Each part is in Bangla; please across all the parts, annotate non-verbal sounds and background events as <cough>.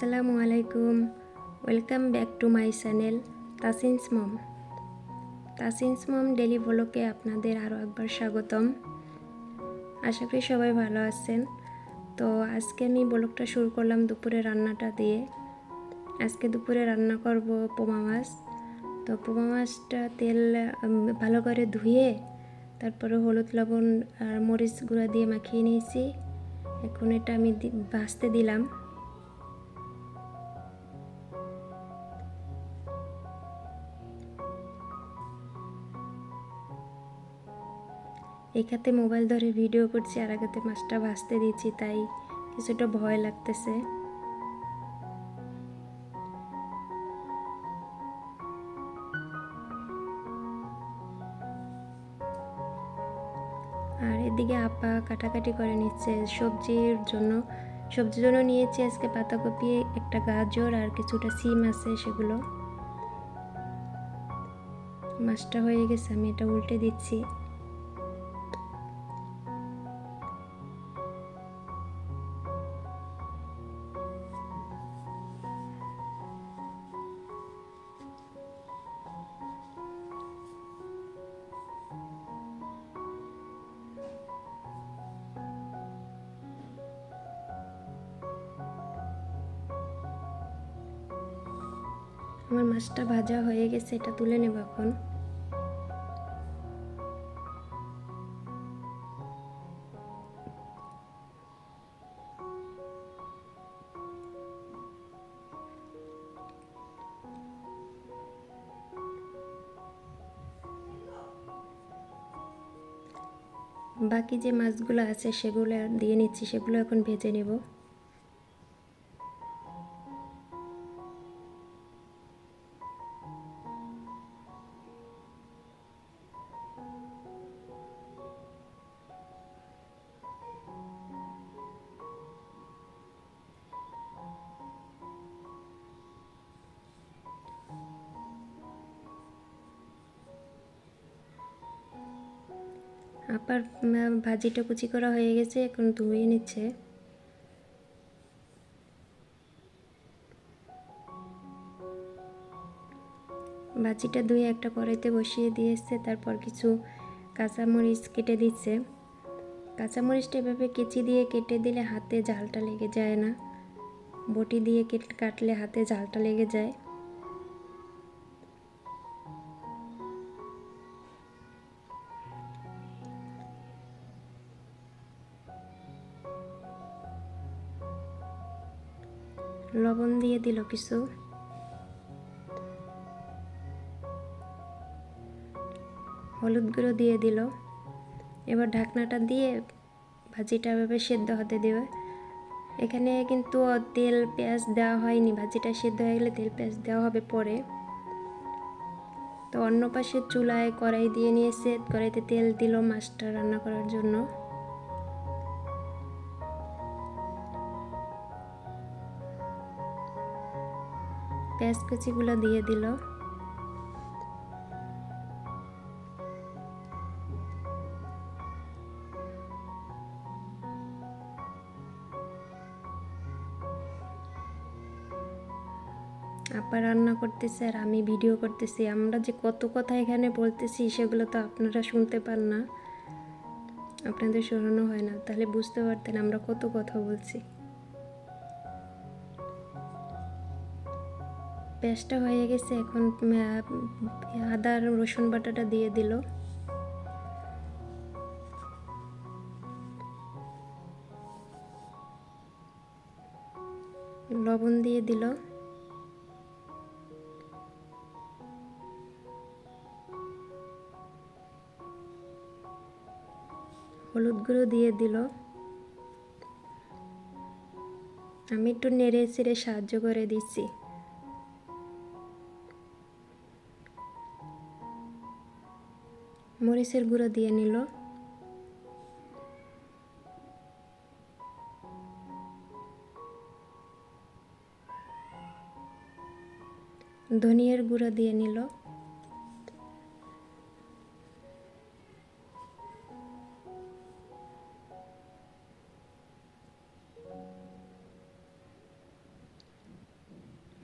আসসালামু আলাইকুম। Welcome back to my channel Tasin's mom. Tasin's mom daily ব্লকে আপনাদের আরও একবার স্বাগতম। আশা করি সবাই ভালো আছেন। তো আজকে আমি ব্লকটা শুরু করলাম দুপুরে রান্নাটা দিয়ে। আজকে দুপুরে রান্না করব পোমা মাছ। তো পোমা মাছটা তেল ভালো করে ধুয়ে তারপরে হলুদ লবণ আর মরিচ গুঁড়া দিয়ে মাখিয়ে নিয়েছি। এখন এটা আমি ভাজতে দিলাম। এখাতে মোবাইল ধরে ভিডিও করছি, আর আগাতে মাছটা ভাজতে দিচ্ছি তাই কিছুটা ভয় লাগতেছে। আর এদিকে আপা কাটাকাটি করে নিচ্ছে সবজির জন্য। সবজির জন্য নিয়েছি আজকে পাতাকপি, একটা গাজর, আর কিছুটা সিম আছে সেগুলো। মাছটা হয়ে গেছে, আমি এটা উল্টে দিচ্ছি। আমার মাছটা ভাজা হয়ে গেছে, এটা তুলে নেব এখন। বাকি যে মাছগুলো আছে, সেগুলো দিয়ে নিচ্ছি, সেগুলো এখন ভেজে নেব। আপার ভাজিটা কুচি করা হয়ে গেছে, এখন ধুয়ে নিচ্ছে। ভাজিটা ধুয়ে একটা কড়াইতে বসিয়ে দিয়ে দিয়েছে, তারপর কিছু কাঁচামরিচ কেটে দিচ্ছে। কাঁচামরিচটা এভাবে কেচি দিয়ে কেটে দিলে হাতে ঝালটা লেগে যায় না। বটি দিয়ে কেট- কাটলে হাতে ঝালটা লেগে যায়। লবণ দিয়ে দিল কিছু। হলুদ গুঁড়ো দিয়ে দিল। এবার ঢাকনাটা দিয়ে ভাজিটা এভাবে সেদ্ধ হতে দেবে। এখানে কিন্তু তেল, পেঁয়াজ দেওয়া হয়নি। ভাজিটা সেদ্ধ হয়ে গেলে তেল, পেঁয়াজ দেওয়া হবে পরে। তো অন্য পাশে চুলায় কড়াই দিয়ে নিয়েছে কড়াইতে তেল দিল মাছটা রান্না করার জন্য। পেঁয়াজ কুচিগুলো দিয়ে দিল। আপা রান্না করতেছে আর আমি ভিডিও করতেছি। আমরা যে কত কথা এখানে বলতেছি, সেগুলো তো আপনারা শুনতে পান না। আপনাদের শোনানো হয় না। তাহলে বুঝতে পারতেন আমরা কত কথা বলছি। পেঁয়াজটা হয়ে গেছে, এখন আদা আর রসুন বাটাটা দিয়ে দিল। লবণ দিয়ে দিল। হলুদ গুঁড়ো দিয়ে দিল। আমি একটু নেড়ে চেড়ে সাহায্য করে দিচ্ছি। মরিচের গুঁড়ো দিয়ে নিল। ধনিয়ার গুঁড়ো দিয়ে নিল।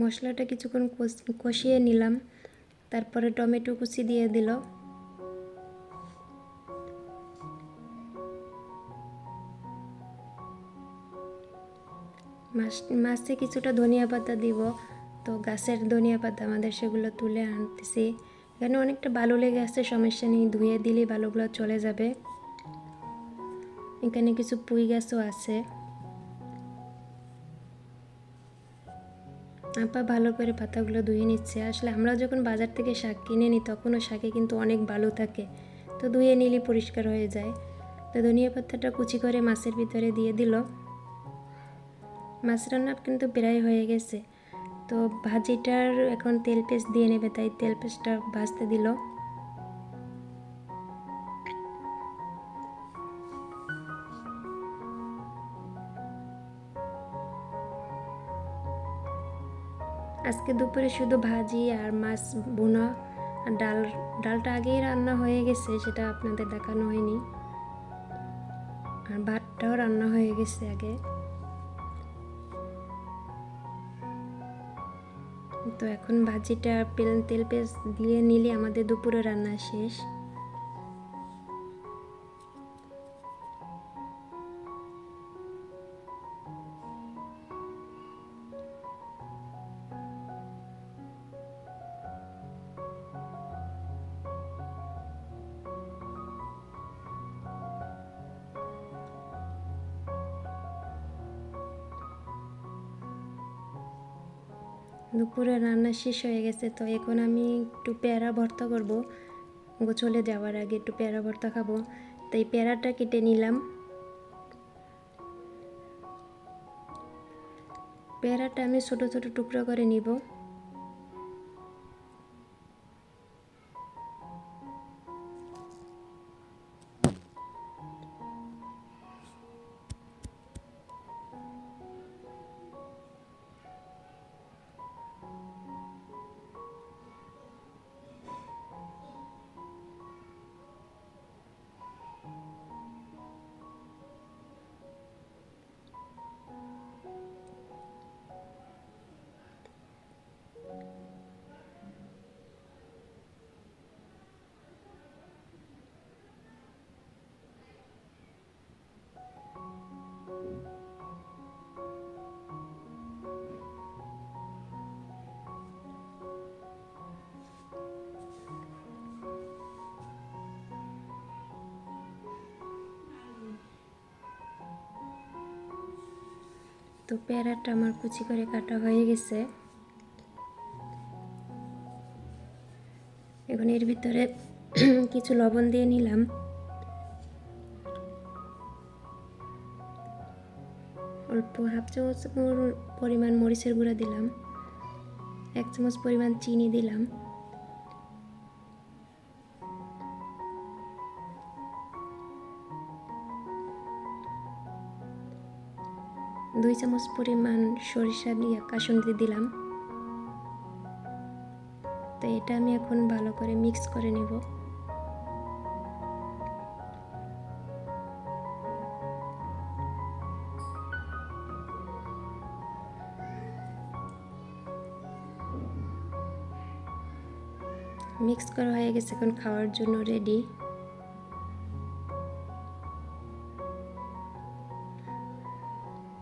মশলাটা কিছুক্ষণ কষ- কষিয়ে নিলাম। তারপরে টমেটো কুচি দিয়ে দিল। মাছ মাছে কিছুটা ধনিয়া পাতা দিব। তো গাছের ধনিয়া পাতা আমাদের সেগুলো তুলে আনতেছি। এখানে অনেকটা বালু লেগে আসছে সমস্যা নেই, ধুয়ে দিলে বালুগুলো চলে যাবে। এখানে কিছু পুঁই গাছও আছে। আপা ভালো করে পাতাগুলো ধুয়ে নিচ্ছে। আসলে আমরা যখন বাজার থেকে শাক কিনে নিই, তখনও শাকে কিন্তু অনেক বালু থাকে। তো ধুয়ে নিলে পরিষ্কার হয়ে যায়। তো ধনিয়া পাতাটা কুচি করে মাছের ভিতরে দিয়ে দিল। মাছ রান্না কিন্তু প্রায় হয়ে গেছে। তো ভাজিটার এখন তেল পেস্ট দিয়ে নেবে, তাই তেল পেস্টটা ভাজতে দিল। আজকে দুপুরে শুধু ভাজি আর মাছ বোনা আর ডাল, ডালটা আগেই রান্না হয়ে গেছে, সেটা আপনাদের দেখানো হয়নি। আর ভাতটাও রান্না হয়ে গেছে আগে। তো এখন ভাজিটা পেল তেল পেস্ট দিয়ে নিলে আমাদের দুপুরে রান্না শেষ। দুপুরে রান্না শেষ হয়ে গেছে, তো এখন আমি একটু পেয়ারা ভর্তা করব। গোছলে যাওয়ার আগে একটু পেয়ারা ভর্তা খাব। তাই পেয়ারাটা কেটে নিলাম। পেয়ারাটা আমি ছোটো ছোটো টুকরো করে নিব। তো পেয়ারাটা আমার কুচি করে কাটা হয়ে গেছে। এখন এর ভিতরে <clears throat> কিছু লবণ দিয়ে নিলাম। অল্প হাফ চামচ পরিমাণ মরিচের গুঁড়া দিলাম। এক চামচ পরিমাণ চিনি দিলাম। দুই চামচ পরিমাণ সরিষা দিয়ে কাসুন্দি দিলাম। তো এটা আমি এখন ভালো করে মিক্স করে নেব। মিক্স করা হয়ে গেছে, এখন খাওয়ার জন্য রেডি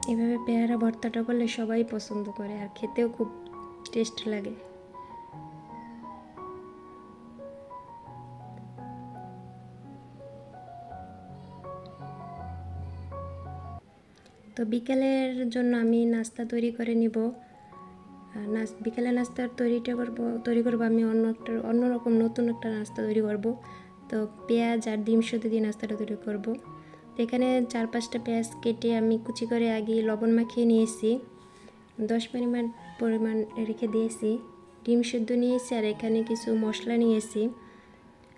এভাবে পেয়ারা ভর্তাটা করলে সবাই পছন্দ করে আর খেতেও খুব টেস্ট লাগে। তো বিকেলের জন্য আমি নাস্তা তৈরি করে নিব। বিকেলে নাস্তার তৈরিটা করব, তৈরি করব আমি অন্য একটা, অন্যরকম নতুন একটা নাস্তা তৈরি করব। তো পেঁয়াজ আর ডিম শুধু দিয়ে নাস্তাটা তৈরি করব। এখানে চার পাঁচটা পেঁয়াজ কেটে আমি কুচি করে আগে লবণ মাখিয়ে নিয়েছি। দশ পরিমাণ পরিমাণ রেখে দিয়েছি। ডিম সেদ্ধ নিয়েছি আর এখানে কিছু মশলা নিয়েছি।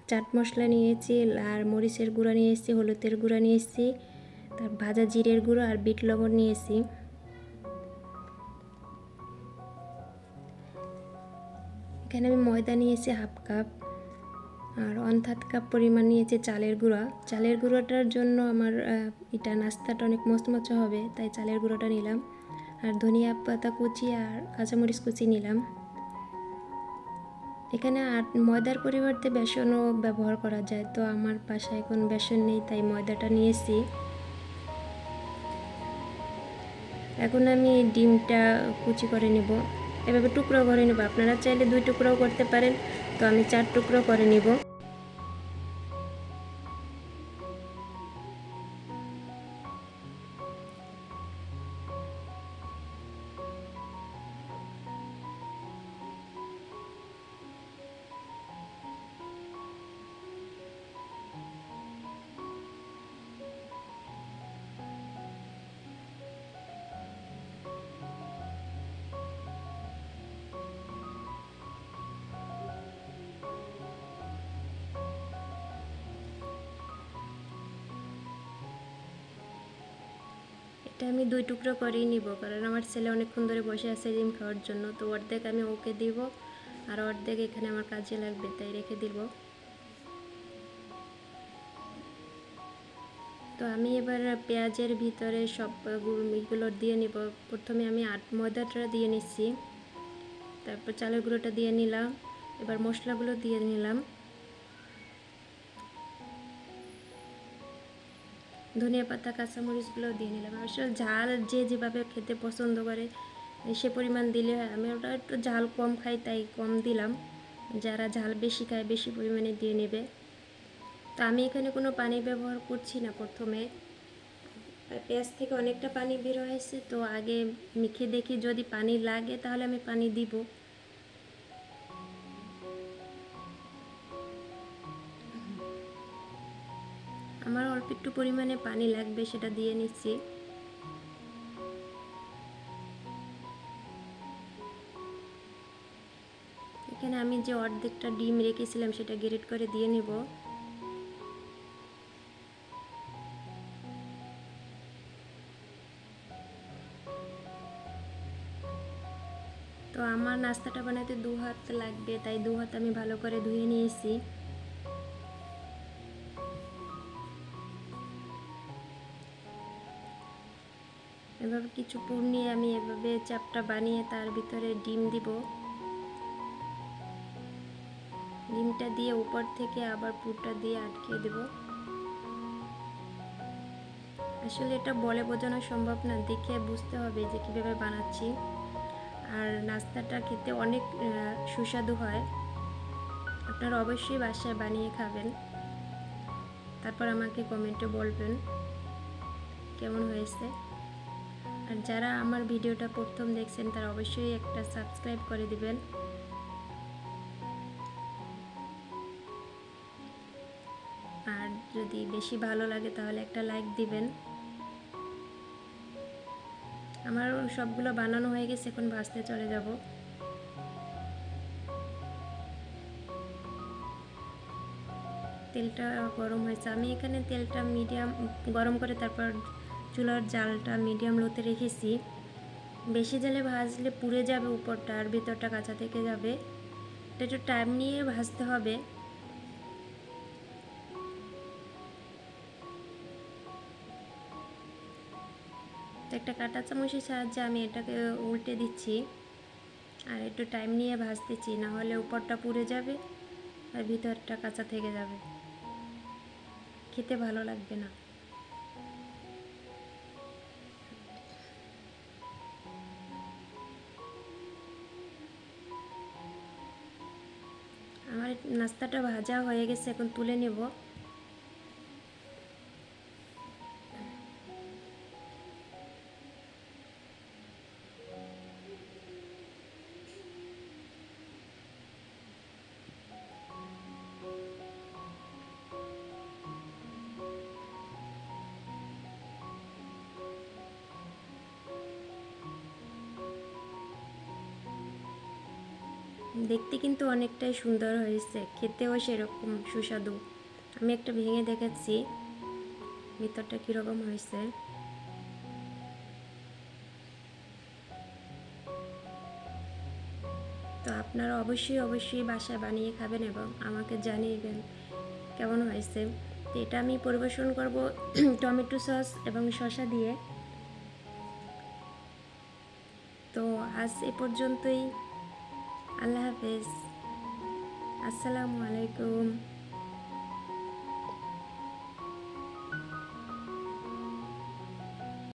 চাট মশলা নিয়েছি, আর মরিচের গুঁড়া নিয়েছি, হলুদের গুঁড়া নিয়েছি, তার ভাজা জিরের গুঁড়ো আর বিট লবণ নিয়েছি। এখানে আমি ময়দা নিয়েছি হাফ কাপ। আর ওয়ান থার্ড কাপ পরিমাণ নিয়েছে চালের গুঁড়া। চালের গুঁড়োটার জন্য আমার এটা নাস্তাটা অনেক মচমচে হবে, তাই চালের গুঁড়োটা নিলাম। আর ধনিয়া পাতা কুচি আর কাঁচামরিচ কুচি নিলাম। এখানে আর ময়দার পরিবর্তে বেসনও ব্যবহার করা যায়, তো আমার বাসায় এখন বেসন নেই, তাই ময়দাটা নিয়েছি। এখন আমি ডিমটা কুচি করে নেব। এভাবে টুকরো করে নেব। আপনারা চাইলে দুই টুকরোও করতে পারেন। তো আমি চার টুকরো করে নিব। এটা আমি দুই টুকরো করেই নিব, কারণ আমার ছেলে অনেকক্ষণ ধরে বসে আছে ডিম খাওয়ার জন্য। তো অর্ধেক আমি ওকে দিব, আর অর্ধেক এখানে আমার কাজে লাগবে, তাই রেখে দিব। তো আমি এবার পেঁয়াজের ভিতরে সব এগুলো দিয়ে নিব। প্রথমে আমি আট ময়দাটা দিয়ে নিচ্ছি, তারপর চালের গুঁড়োটা দিয়ে নিলাম, এবার মশলাগুলো দিয়ে নিলাম। ধনিয়া পাতা কাঁচামরিচগুলো দিয়ে নিলাম। আসলে ঝাল যে যেভাবে খেতে পছন্দ করে, সে পরিমাণ দিলে হয় আমি ওটা একটু ঝাল কম খাই, তাই কম দিলাম। যারা ঝাল বেশি খায়, বেশি পরিমাণে দিয়ে নেবে। তো আমি এখানে কোনো পানি ব্যবহার করছি না প্রথমে। পেঁয়াজ থেকে অনেকটা পানি বের হয়েছে, তো আগে মেখে দেখি যদি পানি লাগে, তাহলে আমি পানি দিব। আমার অল্প একটু পরিমাণে পানি লাগবে, সেটা দিয়ে নিচ্ছি। এখানে আমি যে অর্ধেকটা ডিম রেখেছিলাম, সেটা গ্রেট করে দিয়ে নিব। তো আমার নাস্তাটা বানাতে দু হাত লাগবে, তাই দু হাত আমি ভালো করে ধুয়ে নিয়েছি। এভাবে কিছু পুর নিয়ে আমি এভাবে চাপটা বানিয়ে তার ভিতরে ডিম দিব। ডিমটা দিয়ে উপর থেকে আবার পুরটা দিয়ে আটকে দেব। আসলে এটা বলে বোঝানো সম্ভব না, দেখে বুঝতে হবে যে কীভাবে বানাচ্ছি। আর নাস্তাটা খেতে অনেক সুস্বাদু হয়। আপনারা অবশ্যই বাসায় বানিয়ে খাবেন। তারপর আমাকে কমেন্টে বলবেন, কেমন হয়েছে? আর যারা আমার ভিডিওটা প্রথম দেখছেন, তারা অবশ্যই একটা সাবস্ক্রাইব করে দিবেন। আর যদি বেশি ভালো লাগে, তাহলে একটা লাইক দিবেন। আমার সবগুলো বানানো হয়ে গেছে, এখন ভাজতে চলে যাব। তেলটা গরম হয়েছে। আমি এখানে তেলটা মিডিয়াম, গরম করে তারপর চুলার জালটা মিডিয়াম লোতে রেখেছি। বেশি জালে ভাজলে পুড়ে যাবে উপরটা আর ভিতরটা কাঁচা থেকে যাবে। এটা একটু টাইম নিয়ে ভাজতে হবে। একটা কাঁটা চামচের সাহায্যে আমি এটাকে উল্টে দিচ্ছি। আর একটু টাইম নিয়ে ভাজতেছি না হলে উপরটা পুড়ে যাবে আর ভিতরটা কাঁচা থেকে যাবে। খেতে ভালো লাগবে না। নাস্তাটা ভাজা হয়ে গেছে এখন তুলে নেব। দেখতে কিন্তু অনেকটাই সুন্দর হয়েছে, খেতেও সেরকম সুস্বাদু। আমি একটা ভেঙে দেখাচ্ছি, ভিতরটা কীরকম হয়েছে। তো আপনারা অবশ্যই অবশ্যই বাসায় বানিয়ে খাবেন এবং আমাকে জানিয়েবেন কেমন হয়েছে। তো এটা আমি পরিবেশন করব <clears throat> টমেটো সস এবং শসা দিয়ে। তো আজ এ পর্যন্তই। আল্লাহ হাফেজ। আসসালামু আলাইকুম।